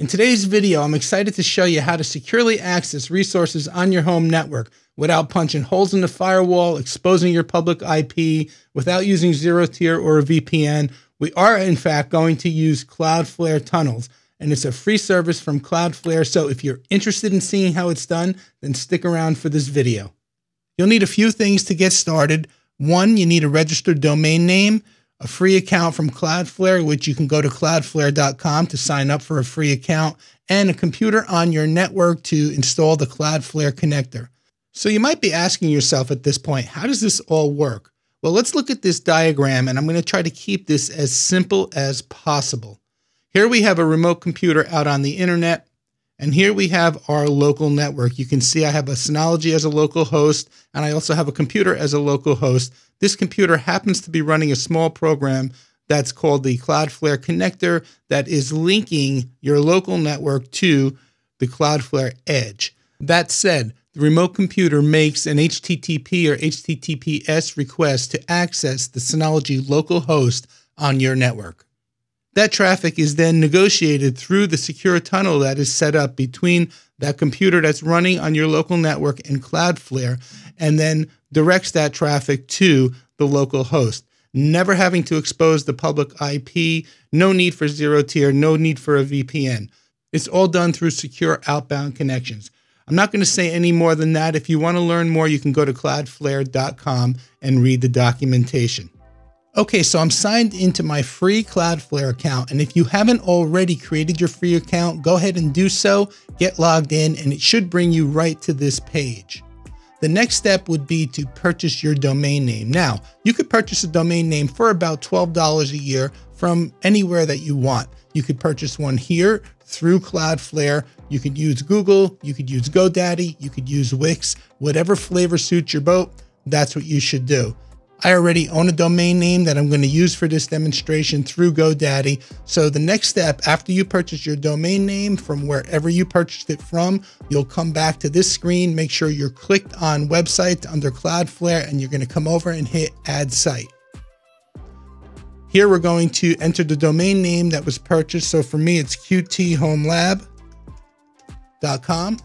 In today's video, I'm excited to show you how to securely access resources on your home network without punching holes in the firewall, exposing your public IP, without using ZeroTier or a VPN. We are, in fact, going to use Cloudflare tunnels, and it's a free service from Cloudflare. So if you're interested in seeing how it's done, then stick around for this video. You'll need a few things to get started. One, you need a registered domain name a free account from Cloudflare, which you can go to cloudflare.com to sign up for a free account, and a computer on your network to install the Cloudflare connector. So you might be asking yourself at this point, how does this all work? Well, let's look at this diagram, and I'm going to try to keep this as simple as possible. Here we have a remote computer out on the internet, and here we have our local network. You can see I have a Synology as a local host, and I also have a computer as a local host. This computer happens to be running a small program that's called the Cloudflare connector that is linking your local network to the Cloudflare edge. That said, the remote computer makes an HTTP or HTTPS request to access the Synology local host on your network. That traffic is then negotiated through the secure tunnel that is set up between that computer that's running on your local network and Cloudflare, and then directs that traffic to the local host. Never having to expose the public IP, no need for ZeroTier, no need for a VPN. It's all done through secure outbound connections. I'm not going to say any more than that. If you want to learn more, you can go to cloudflare.com and read the documentation. Okay, so I'm signed into my free Cloudflare account. And if you haven't already created your free account, go ahead and do so, get logged in, and it should bring you right to this page. The next step would be to purchase your domain name. Now, you could purchase a domain name for about $12 a year from anywhere that you want. You could purchase one here through Cloudflare. You could use Google, you could use GoDaddy, you could use Wix, whatever flavor suits your boat, that's what you should do. I already own a domain name that I'm going to use for this demonstration through GoDaddy. So the next step after you purchase your domain name from wherever you purchased it from, you'll come back to this screen, make sure you're clicked on website under Cloudflare and you're going to come over and hit add site. Here we're going to enter the domain name that was purchased. So for me, it's qthomelab.com.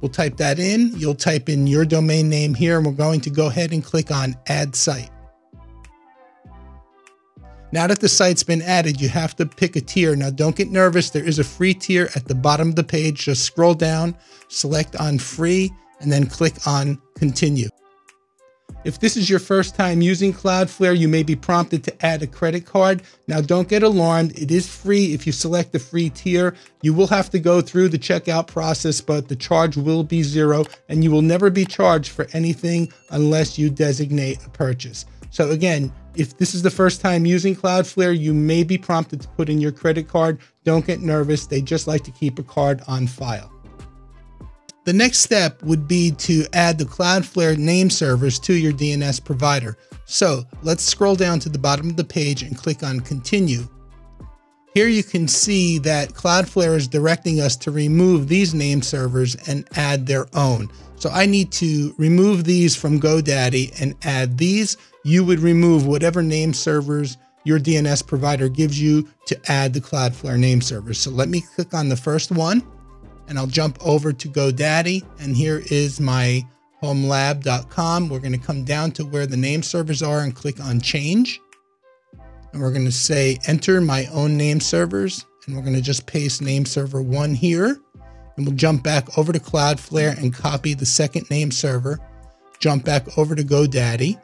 We'll type that in. You'll type in your domain name here, and we're going to go ahead and click on Add Site. Now that the site's been added, you have to pick a tier. Now, don't get nervous. There is a free tier at the bottom of the page. Just scroll down, select on Free, and then click on Continue. If this is your first time using Cloudflare, you may be prompted to add a credit card. Now, don't get alarmed. It is free if you select the free tier. You will have to go through the checkout process, but the charge will be zero, and you will never be charged for anything unless you designate a purchase. So, again, if this is the first time using Cloudflare, you may be prompted to put in your credit card. Don't get nervous. They just like to keep a card on file. The next step would be to add the Cloudflare name servers to your DNS provider. So let's scroll down to the bottom of the page and click on continue. Here you can see that Cloudflare is directing us to remove these name servers and add their own. So I need to remove these from GoDaddy and add these. You would remove whatever name servers your DNS provider gives you to add the Cloudflare name servers. So let me click on the first one and I'll jump over to GoDaddy. And here is my homelab.com. We're going to come down to where the name servers are and click on change. And we're going to say enter my own name servers. And we're going to just paste name server one here. And we'll jump back over to Cloudflare and copy the second name server. Jump back over to GoDaddy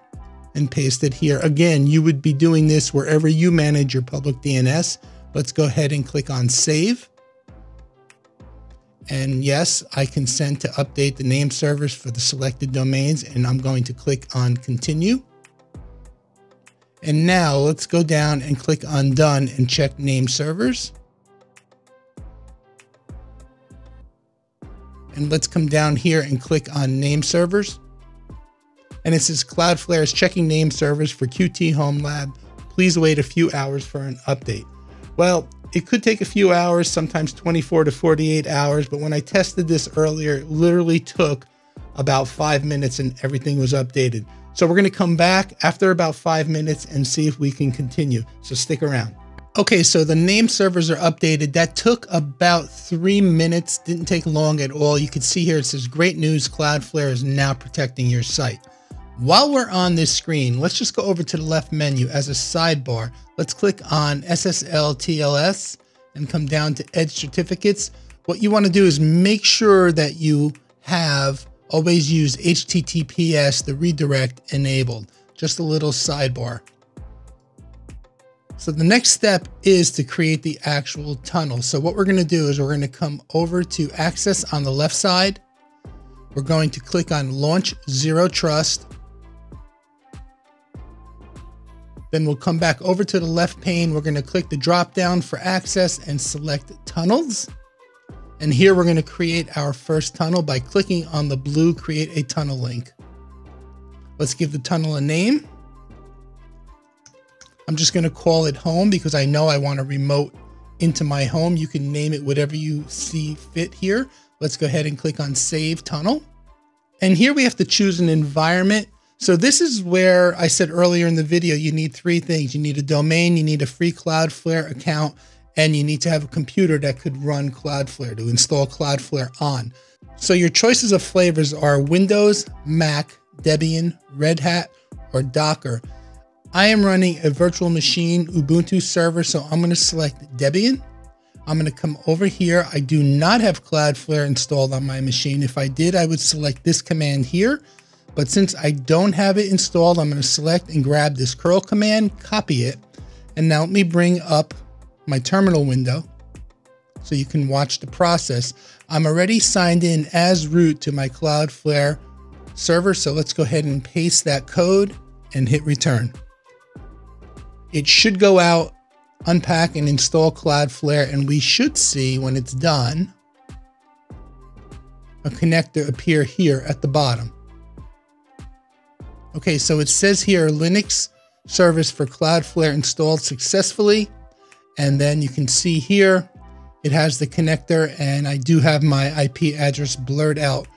and paste it here. Again, you would be doing this wherever you manage your public DNS. Let's go ahead and click on save. And yes, I consent to update the name servers for the selected domains, and I'm going to click on continue. And now let's go down and click on done and check name servers. And let's come down here and click on name servers. And it says Cloudflare is checking name servers for Qt Home Lab. Please wait a few hours for an update. Well, it could take a few hours, sometimes 24 to 48 hours, but when I tested this earlier, it literally took about five minutes and everything was updated. So we're going to come back after about five minutes and see if we can continue. So stick around. Okay, so the name servers are updated. That took about three minutes, didn't take long at all. You can see here it says great news, Cloudflare is now protecting your site. While we're on this screen, let's just go over to the left menu as a sidebar. Let's click on SSL TLS and come down to Edge Certificates. What you want to do is make sure that you have always use HTTPS, the redirect enabled. Just a little sidebar. So the next step is to create the actual tunnel. So what we're going to do is we're going to come over to access on the left side. We're going to click on launch zero trust. Then we'll come back over to the left pane. We're going to click the drop down for access and select tunnels. And here we're going to create our first tunnel by clicking on the blue create a tunnel link. Let's give the tunnel a name. I'm just going to call it home because I know I want to remote into my home. You can name it whatever you see fit here. Let's go ahead and click on save tunnel. And here we have to choose an environment. So this is where I said earlier in the video, you need three things. You need a domain, you need a free Cloudflare account, and you need to have a computer that could run Cloudflare to install Cloudflare on. So your choices of flavors are Windows, Mac, Debian, Red Hat, or Docker. I am running a virtual machine Ubuntu server, so I'm going to select Debian. I'm going to come over here. I do not have Cloudflare installed on my machine. If I did, I would select this command here. But since I don't have it installed, I'm going to select and grab this curl command, copy it. And now let me bring up my terminal window so you can watch the process. I'm already signed in as root to my Cloudflare server. So let's go ahead and paste that code and hit return. It should go out, unpack and install Cloudflare, and we should see when it's done, a connector appear here at the bottom. Okay, so it says here Linux service for Cloudflare installed successfully. And then you can see here, it has the connector and I do have my IP address blurred out.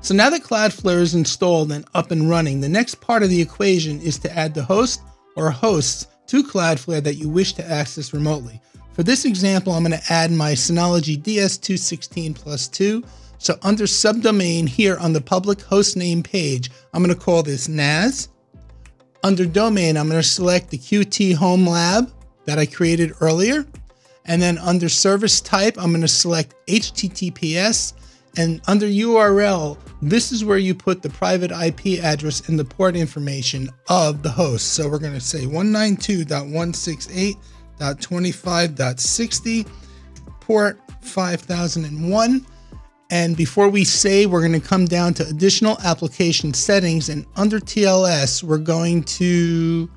So now that Cloudflare is installed and up and running, the next part of the equation is to add the host or hosts to Cloudflare that you wish to access remotely. For this example, I'm going to add my Synology DS216 plus 2. So under subdomain here on the public host name page, I'm going to call this NAS. Under domain, I'm going to select the Qt Home Lab that I created earlier. And then under service type, I'm going to select HTTPS. And under URL, this is where you put the private IP address and the port information of the host. So we're going to say 192.168.25.60, port 5001. And before we say, we're going to come down to additional application settings. And under TLS, we're going to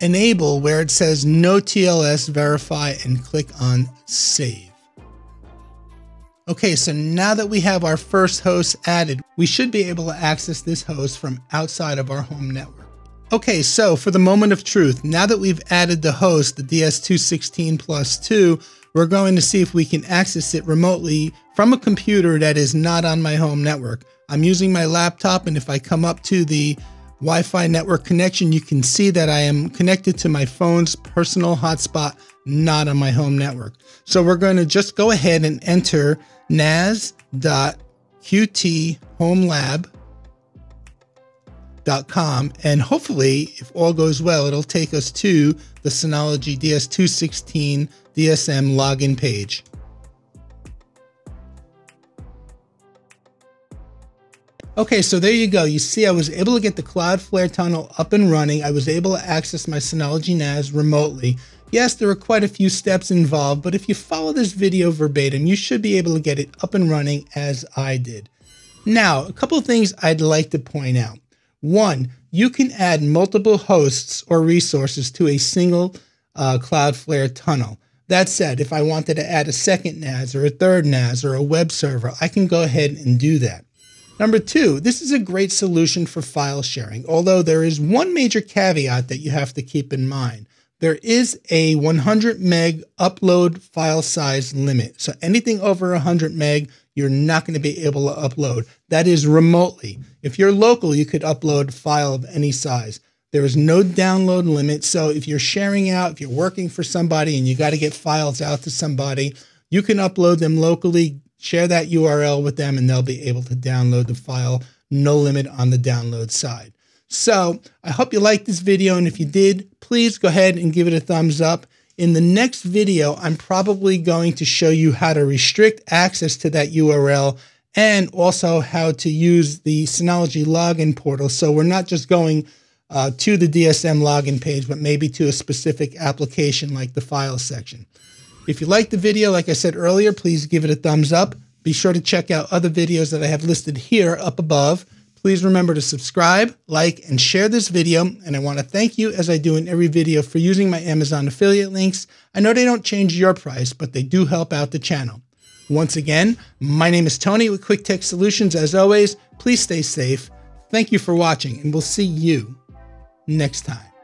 enable where it says no TLS verify and click on save. Okay, so now that we have our first host added, we should be able to access this host from outside of our home network. Okay, so for the moment of truth, now that we've added the host, the DS216 plus 2, we're going to see if we can access it remotely from a computer that is not on my home network. I'm using my laptop, and if I come up to the Wi-Fi network connection, you can see that I am connected to my phone's personal hotspot, not on my home network. So we're going to just go ahead and enter nas.qthomelab.com and hopefully, if all goes well, it'll take us to the Synology DS216 DSM login page. Okay, so there you go. You see, I was able to get the Cloudflare tunnel up and running. I was able to access my Synology NAS remotely. Yes, there are quite a few steps involved, but if you follow this video verbatim, you should be able to get it up and running as I did. Now, a couple of things I'd like to point out. One, you can add multiple hosts or resources to a single uh, Cloudflare tunnel. That said, if I wanted to add a second NAS or a third NAS or a web server, I can go ahead and do that. Number two, this is a great solution for file sharing, although there is one major caveat that you have to keep in mind. There is a 100 meg upload file size limit. So anything over 100 meg, you're not going to be able to upload. That is remotely. If you're local, you could upload a file of any size. There is no download limit. So if you're sharing out, if you're working for somebody and you got to get files out to somebody, you can upload them locally, share that URL with them, and they'll be able to download the file. No limit on the download side. So I hope you liked this video. And if you did, please go ahead and give it a thumbs up. In the next video, I'm probably going to show you how to restrict access to that URL and also how to use the Synology login portal. So we're not just going uh, to the DSM login page, but maybe to a specific application like the files section. If you liked the video, like I said earlier, please give it a thumbs up. Be sure to check out other videos that I have listed here up above. Please remember to subscribe, like, and share this video. And I want to thank you, as I do in every video, for using my Amazon affiliate links. I know they don't change your price, but they do help out the channel. Once again, my name is Tony with Quik Tech Solutions. As always, please stay safe. Thank you for watching, and we'll see you next time.